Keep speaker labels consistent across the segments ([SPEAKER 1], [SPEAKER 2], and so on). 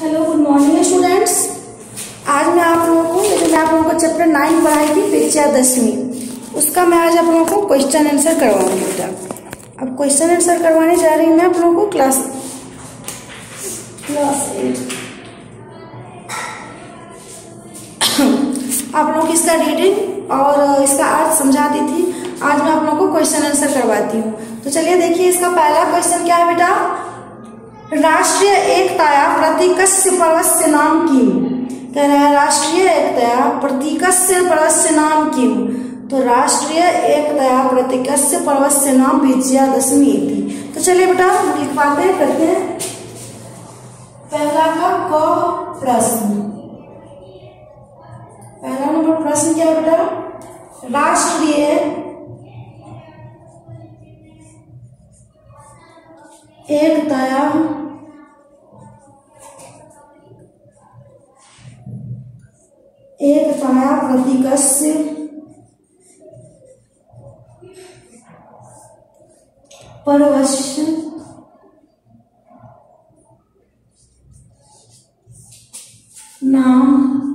[SPEAKER 1] Hello good morning students आज मैं आप लोगों को जैसे मैं आप लोगों को चैप्टर नाइन पढ़ाई थी पिक्चर दसवीं। उसका मैं आज आप लोगों को क्वेश्चन आंसर करवाऊँगी, बेटा। अब क्वेश्चन आंसर करवाने जा रही हूँ मैं आप लोगों को क्लास क्लास एट आप लोगों इसका रीडिंग और इसका अर्थ समझा दी थी। आज मैं आप लोगों को क्वेश्चन आंसर करवाती हूँ। तो चलिए देखिए इसका पहला क्वेश्चन क्या है बेटा? राष्ट्रीय एकताया प्रतीकस्य पर्वस्य नाम किम कह रहा है, राष्ट्रीय एकताया प्रतीकस्य पर्वस्य नाम किम तो राष्ट्रीय एकताया प्रतीकस्य पर्वस्य नाम विजयादशमी थी तो चलिए बेटा लिखवाते हैं करते हैं। पहला का क प्रश्न। पहला नंबर प्रश्न क्या बेटा? राष्ट्रीय एकताया एकताया प्रतीकस्य नाम।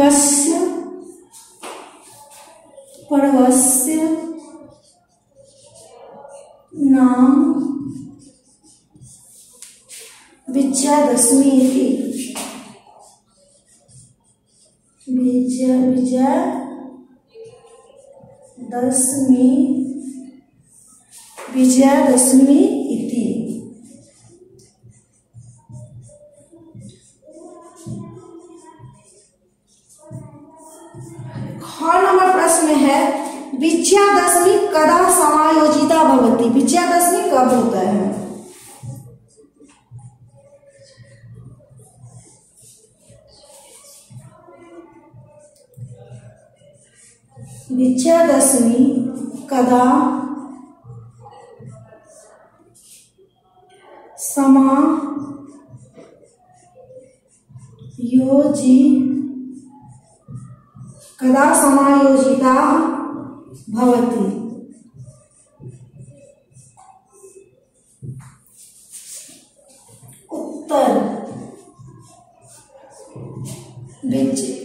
[SPEAKER 1] प्रतीकस्य पर्वस्य नाम विजयादशमी इति। विजय विजय दशमी विजयादशमी विजयादशमी कदा समायोजिता भवती? विजयादशमी कब होता है? विजयादशमी कदा समायोजी कदा समायोजिता भवति। उत्तर। देखिए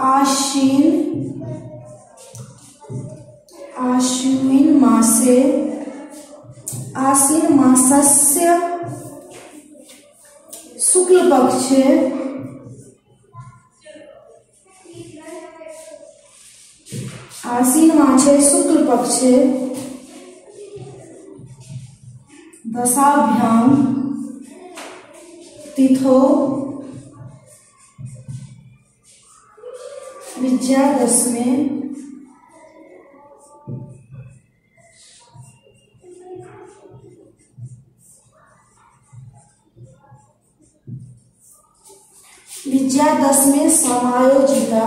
[SPEAKER 1] आश्विन। आश्विन मासे। आश्विन मासस्य शुक्ल पक्षे। आसीन माछे शुक्ल पक्षे। दशाभ्याम तिथो। विद्यादशमे विद्यादशमे समायोजिता।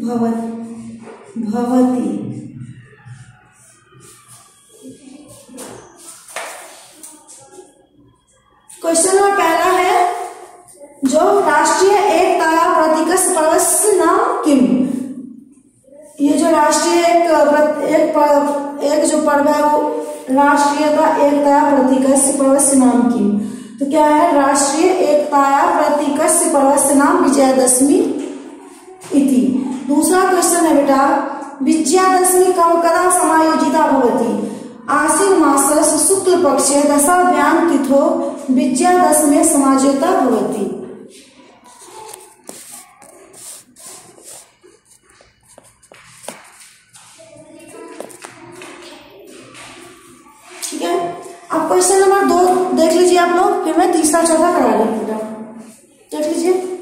[SPEAKER 1] भवत क्वेश्चन नंबर पहला है, जो राष्ट्रीय एकता प्रतीकस पर्वस्य नाम किम? ये जो राष्ट्रीय एक एक एक जो पर्व है वो राष्ट्रीयता एकता प्रतीकस्य पर्वस्य नाम किम? तो क्या है? राष्ट्रीय एकता प्रतीकस्य पर्वस्य नाम विजयादशमी इति। दूसरा क्वेश्चन है बेटा, विजयादशमी कब कदा समायोजिता भवति। आश्विन मासस्य शुक्ल पक्षे दशाभ्याम तिथो विजयादशमी समायोजिता भवति। ठीक है? अब क्वेश्चन नंबर दो देख लीजिए आप लोग, फिर मैं तीसरा चौथा करा बेटा। देख लीजिए।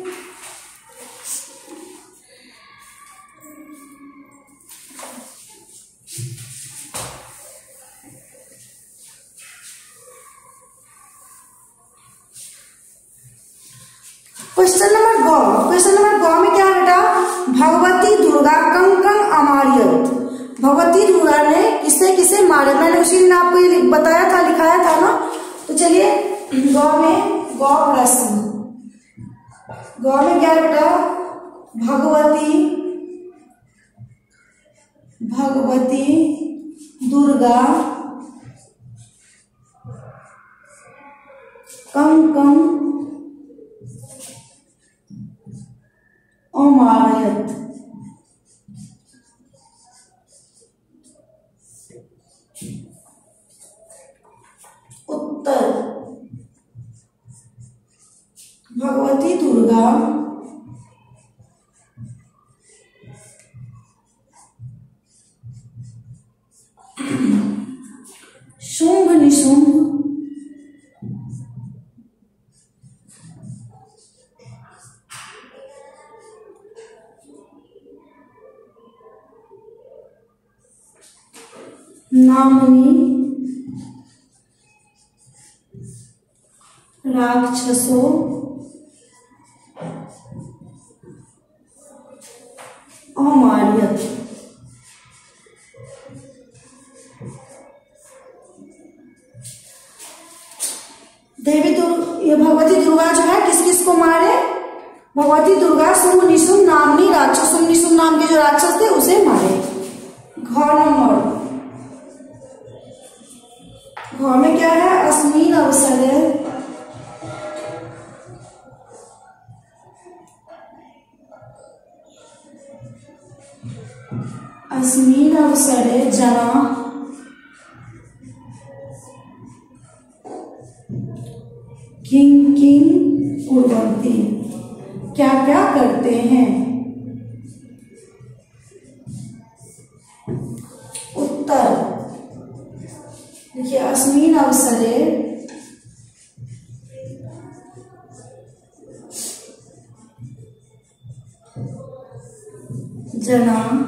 [SPEAKER 1] मारे मैंने उसी दिन आपको ये बताया था, लिखाया था ना? तो चलिए गौ में गौ प्रश्न। गौ में क्या है बेटा? भगवती भगवती, दुर्गा कम कम अमारयत भगवती दुर्गा। शुंभ निशुंभ। नामनी। राक्षसों। अमारियत देवी दुर्गा ये भगवती दुर्गा जो है, किस किस को मारे? भगवती दुर्गा शुंभ निशुंभ नामनी राक्षस शुंभ निशुंभ नाम के जो राक्षस थे, उसे मारे। घर नंबर। घ में क्या है? अस्मीन अवसर है। किंग किंग कुर्वंती क्या क्या करते हैं? उत्तर। देखिए अस्मीन अवसरे। जना।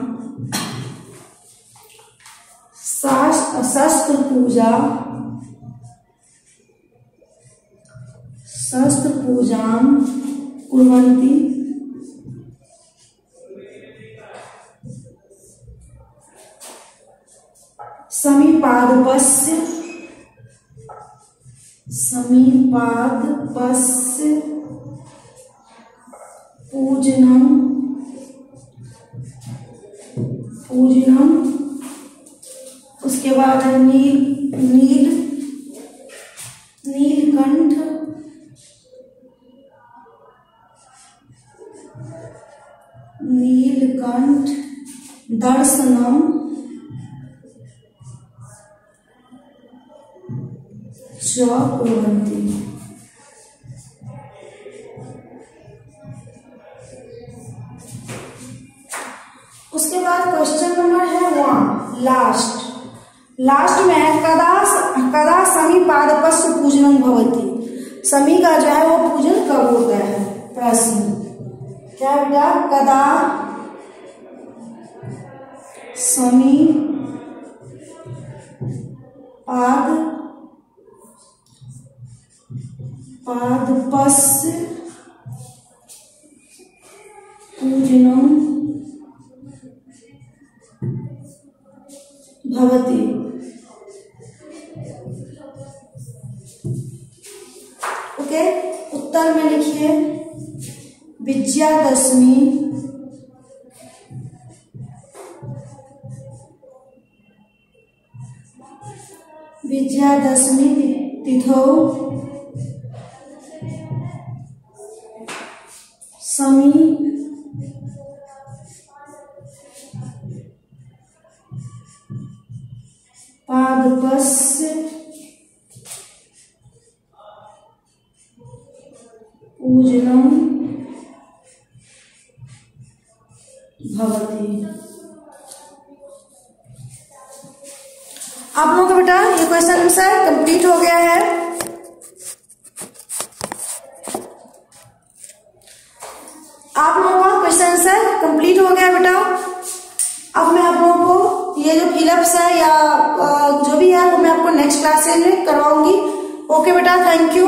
[SPEAKER 1] शास- शस्त्र पूजा शस्त्र पूजा कुर्वन्ति। समीपादपस्य समीपादपस्य पूजनम पूजनम। उसके बाद नील नील नीलकंठ। दर्शनम च उसके बाद क्वेश्चन नंबर है वन लास्ट लास्ट में कदा कदा समी पादपस्य पूजनम भवती। समी का जो है वो पूजन कब होता है? प्रश्न। क्या बेटा? कदा समी पाद पादपस्य पूजनम भवती। ओके उत्तर में लिखिए विजयादशमी विजयादशमी तिथौ समी पादपस्य पूजनम भवती। आप लोगों का बेटा, ये क्वेश्चन आंसर कंप्लीट हो गया है। आप लोगों का क्वेश्चन आंसर कंप्लीट हो गया बेटा। अब मैं आप लोगों को ये जो फिलअप्स है या जो भी है, वो मैं आपको नेक्स्ट क्लास में करवाऊँगी। ओके बेटा थैंक यू